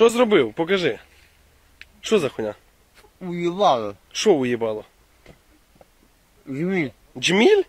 Що зробив? Покажи. Що за хуйня? Уїбало. Що уїбало? Жміль. Джміль?